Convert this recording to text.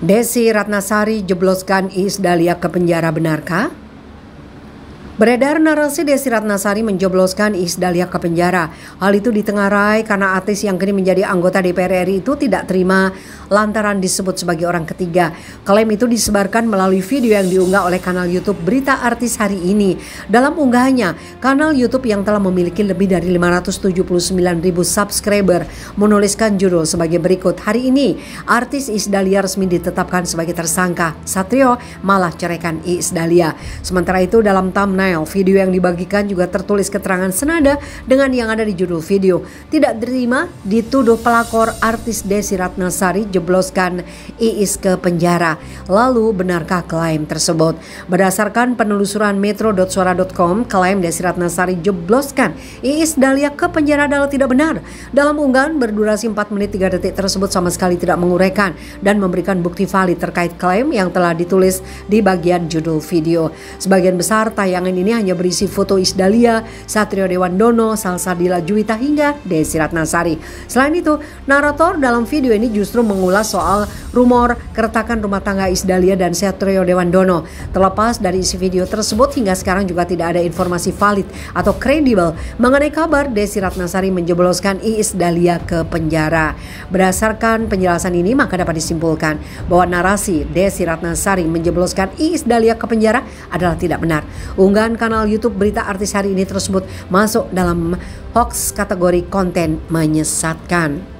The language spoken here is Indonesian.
Desi Ratnasari jebloskan Iis Dahlia ke penjara benarkah? Beredar narasi Desi Ratnasari menjebloskan Iis Dahlia ke penjara. Hal itu ditengarai karena artis yang kini menjadi anggota DPR RI itu tidak terima lantaran disebut sebagai orang ketiga. Klaim itu disebarkan melalui video yang diunggah oleh kanal YouTube Berita Artis hari ini. Dalam unggahannya, kanal YouTube yang telah memiliki lebih dari 579 ribu subscriber menuliskan judul sebagai berikut. Hari ini, artis Iis Dahlia resmi ditetapkan sebagai tersangka. Satrio malah ceraikan Iis Dahlia. Sementara itu dalam thumbnail Video yang dibagikan juga tertulis keterangan senada dengan yang ada di judul video. Tidak terima dituduh pelakor artis Desi Ratnasari jebloskan Iis ke penjara. Lalu benarkah klaim tersebut? Berdasarkan penelusuran metro.suara.com, klaim Desi Ratnasari jebloskan Iis Dahlia ke penjara adalah tidak benar. Dalam unggahan berdurasi 4 menit 3 detik tersebut sama sekali tidak menguraikan dan memberikan bukti valid terkait klaim yang telah ditulis di bagian judul video. Sebagian besar tayangan hanya berisi foto Isdalia, Satrio Dewandono, Salsabila Juwita hingga Desi Ratnasari. Selain itu, narator dalam video ini justru mengulas soal rumor keretakan rumah tangga Isdalia dan Satrio Dewandono. Terlepas dari isi video tersebut hingga sekarang juga tidak ada informasi valid atau kredibel mengenai kabar Desi Ratnasari menjebloskan Iis ke penjara. Berdasarkan penjelasan ini maka dapat disimpulkan bahwa narasi Desi Ratnasari menjebloskan Iis ke penjara adalah tidak benar. Unggahan dan kanal YouTube berita artis hari ini tersebut masuk dalam hoax kategori konten menyesatkan.